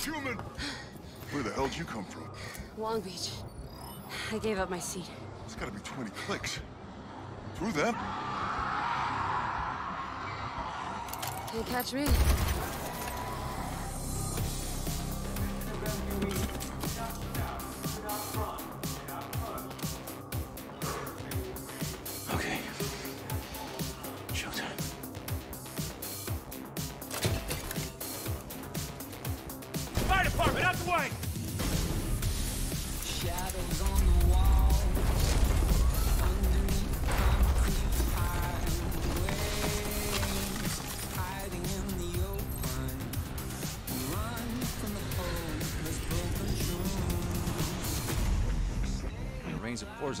human! Where the hell did you come from? Long Beach. I gave up my seat. It's gotta be 20 clicks. Through them? Can't catch me. It rains it pours,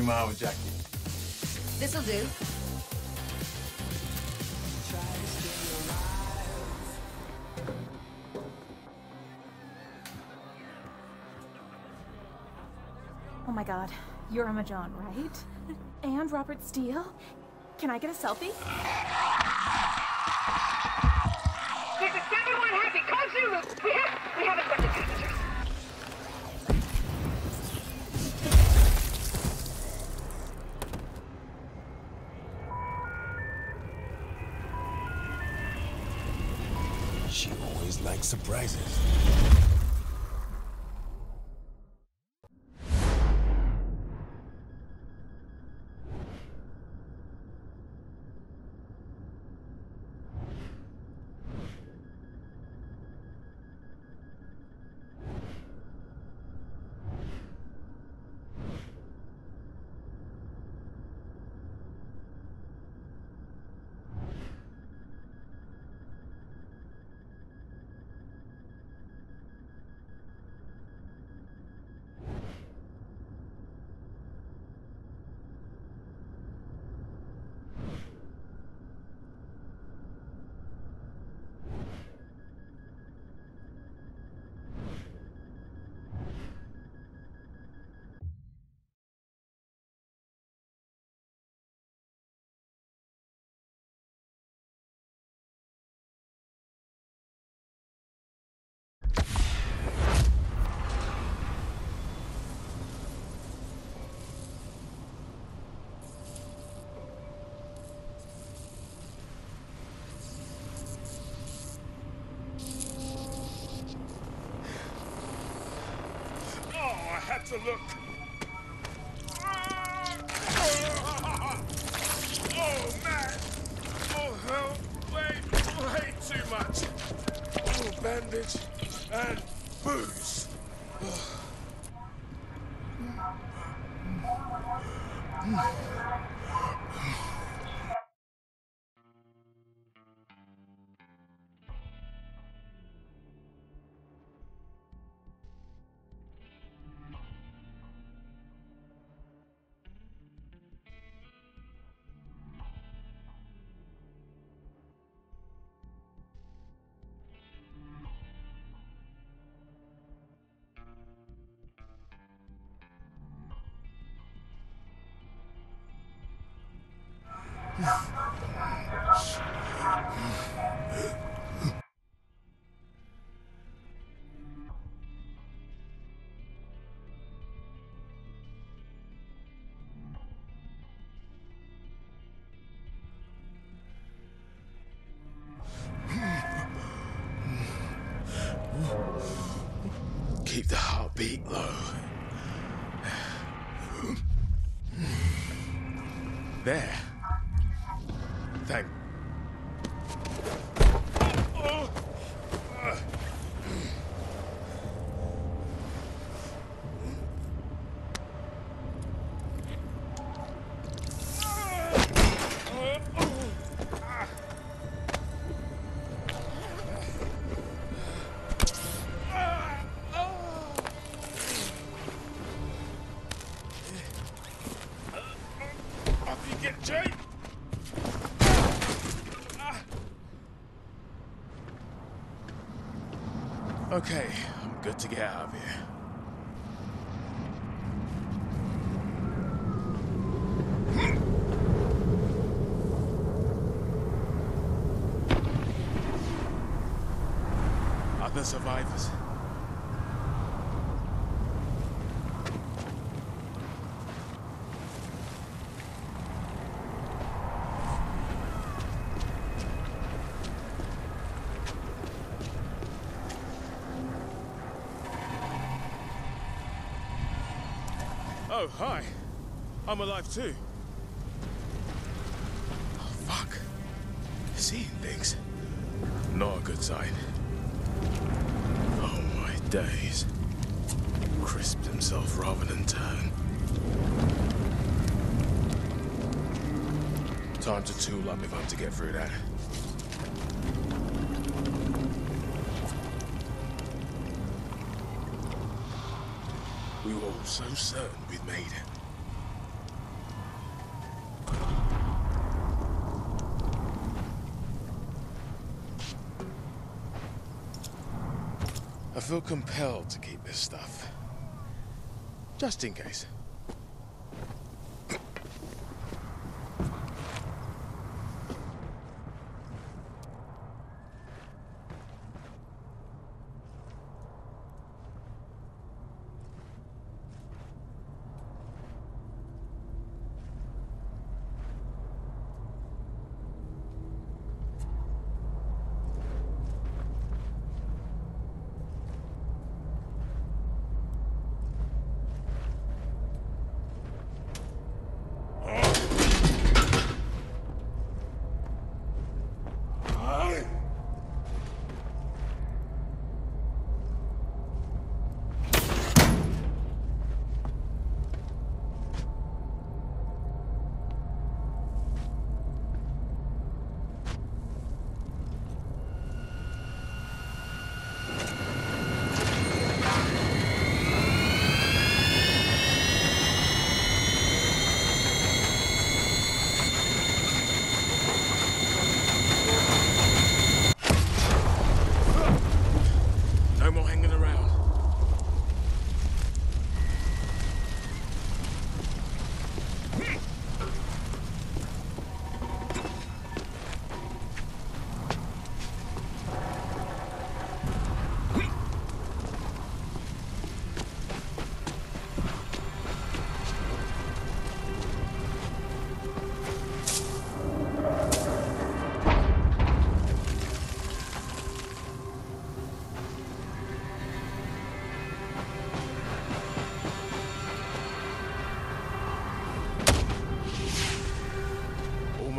be mine with Jackie. This'll do. Oh my god, you're Emma Jaunt, right? And Robert Steele? Can I get a selfie? This is 7-1 Happy, call Zulu! We have, we have surprises. Oh, I had to look. Keep the heartbeat low. There. Thank. Okay, I'm good to get out of here. Other survivors. Oh, hi. I'm alive too. Oh, fuck. Seeing things. Not a good sign. Oh, my days. Crisped himself rather than turn. Time to tool up if I'm to get through that. So certain we'd made it. I feel compelled to keep this stuff. Just in case.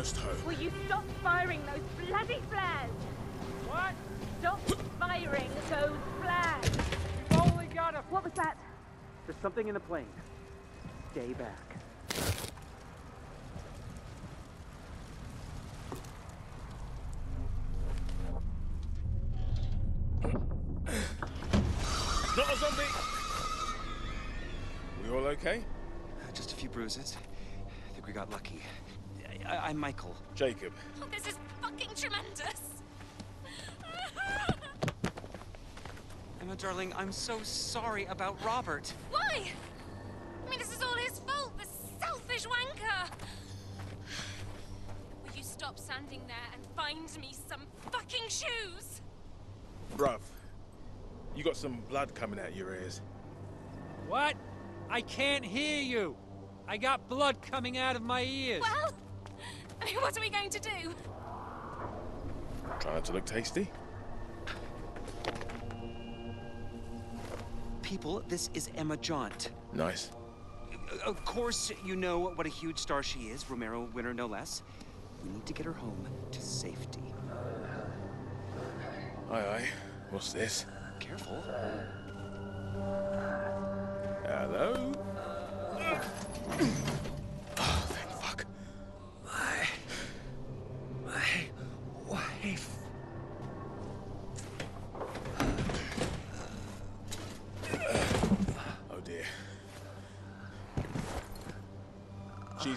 Almost home. Will you stop firing those bloody flares? What? Stop firing those flares! We've only got a... What was that? There's something in the plane. Stay back. Not a zombie! We all okay? Uh, Just a few bruises. I think we got lucky. I, I'm Michael. Jacob. Oh, this is fucking tremendous. Emma, darling, I'm so sorry about Robert. Why? I mean, this is all his fault. The selfish wanker. Will you stop standing there and find me some fucking shoes? Bruv, you got some blood coming out your ears. What? I can't hear you. I got blood coming out of my ears. Well, I mean, what are we going to do? Trying to look tasty? people, this is Emma Jaunt. Nice. Uh, of course, you know what a huge star she is, Romero winner no less. We need to get her home to safety. Aye, aye. What's this? Careful. Hello?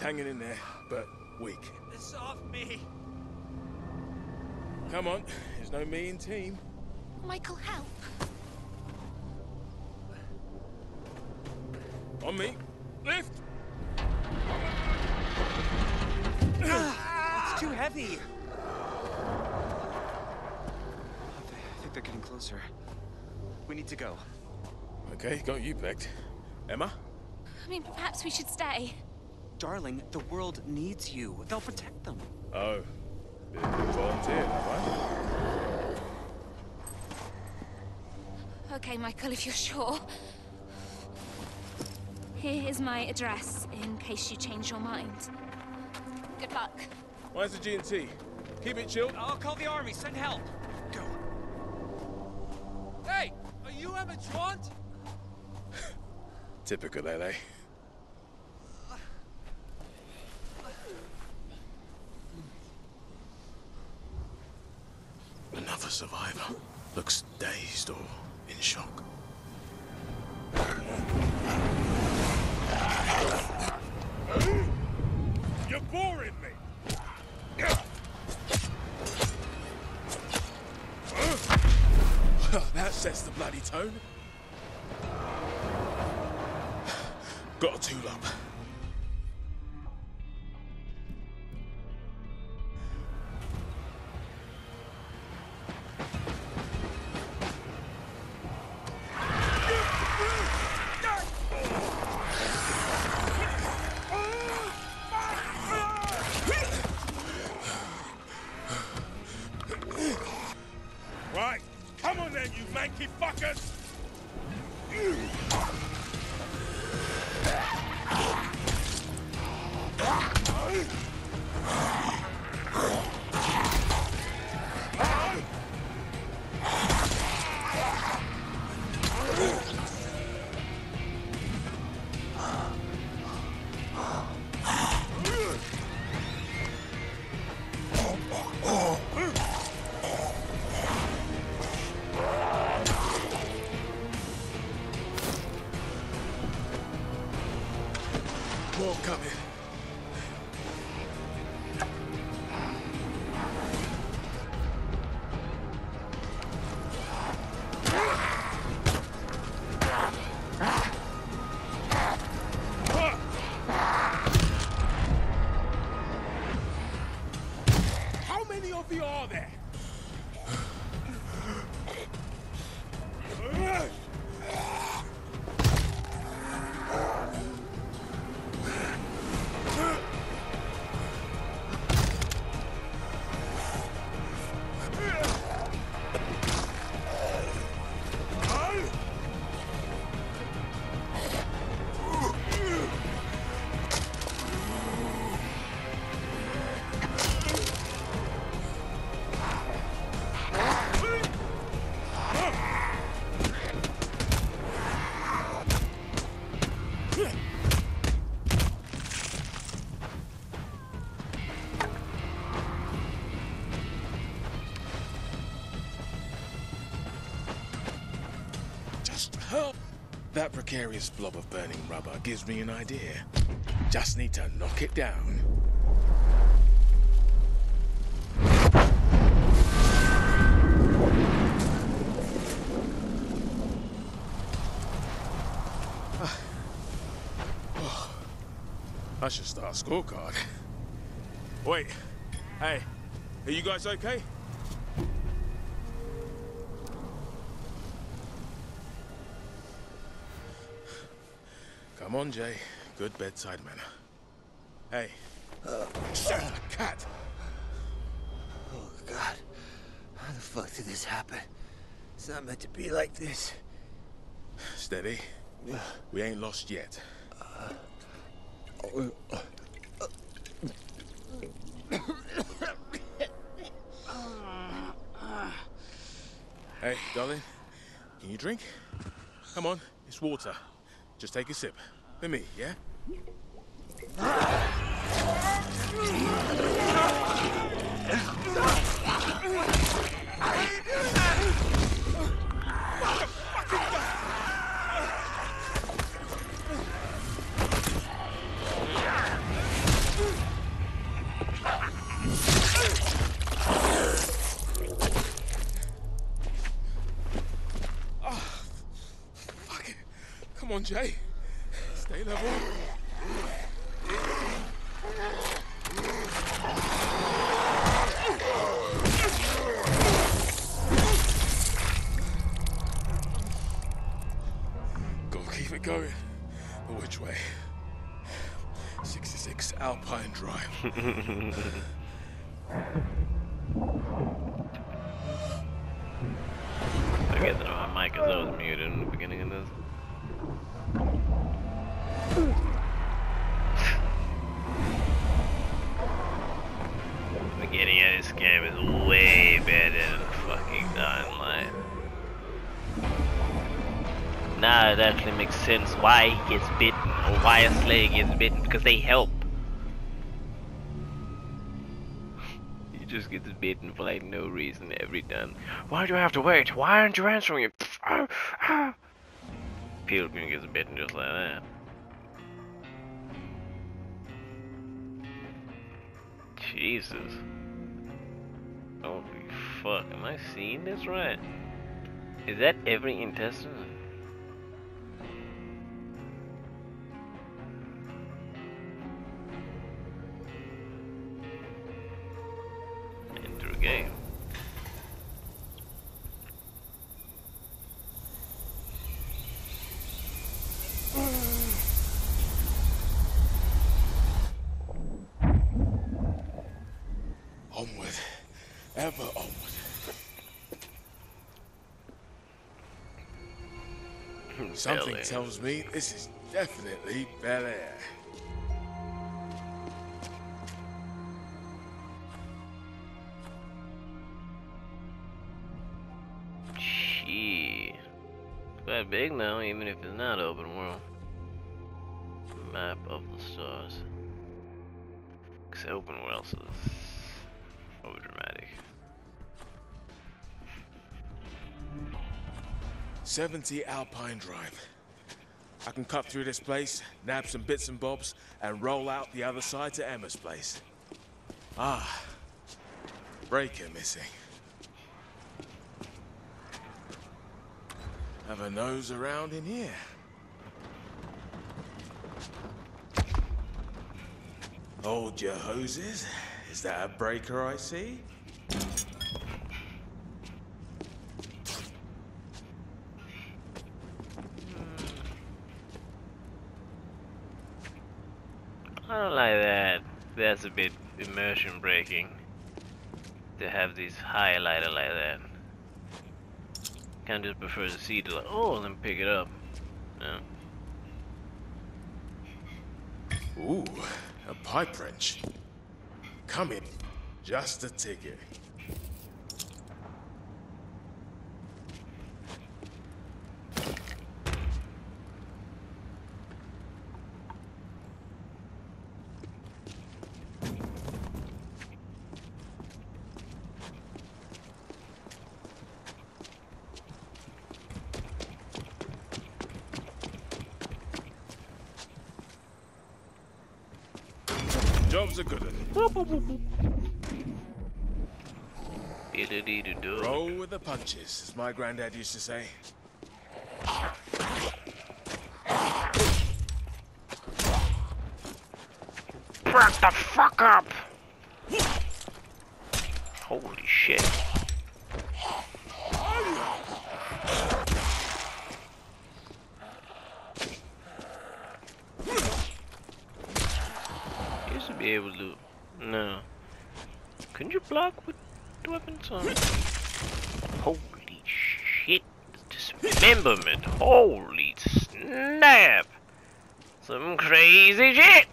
She's hanging in there, but weak. This off me. Come on, there's no me in team. Michael, help. On me. Lift! It's too heavy. I think they're getting closer. We need to go. Okay, got you pegged. Emma? I mean, perhaps we should stay. Darling, the world needs you. They'll protect them. Oh. Bit of a volunteer, have Okay, Michael, if you're sure. Here is my address, in case you change your mind. Good luck. Where's the G&T? Keep it chilled. I'll call the army. Send help. Go. Hey, are you Emma Jaunt? Typical LA. Looks dazed or in shock. You're boring me! that sets the bloody tone. Got a tool up. That precarious blob of burning rubber gives me an idea. Just need to knock it down. I should start a scorecard. Wait, hey, are you guys okay? On, Jay. Good bedside manner. Hey. Uh, Shut up, cat! Oh, God. How the fuck did this happen? It's not meant to be like this. Steady. We ain't lost yet. Hey, darling, can you drink? Come on, it's water. Just take a sip. With me, yeah? Ah, it. Come on, Jay. Gotta keep it going. But which way? 66 Alpine Drive. beginning of this game is way better than fucking Dying Light. Now it actually makes sense why he gets bitten or why a Slayer gets bitten because they help. He just gets bitten for like no reason every time. Why do I have to wait? Why aren't you answering it? Pilgrim ah, ah. gets bitten just like that. Jesus. Holy fuck, am I seeing this right? Is that every intestine? Enter game. Onward. Hmm, something Bel Air. tells me this is definitely Bel Air. It's quite big now, even if it's not open world. Map of the stars. Cause open world is 70 Alpine Drive. I can cut through this place, nab some bits and bobs, and roll out the other side to Emma's place. Ah, breaker missing. Have a nose around in here. Hold your hoses. Is that a breaker I see? I don't like that. That's a bit immersion breaking. To have these highlighter like that. Kinda just prefer to see like, oh, then pick it up. Yeah. Ooh, a pipe wrench. Come in. Just a ticket. Job's a good one. Roll with the punches, as my granddad used to say. Back the fuck up! Holy shit. block with the weapons on? Holy shit. Dismemberment. Holy snap. Some crazy shit.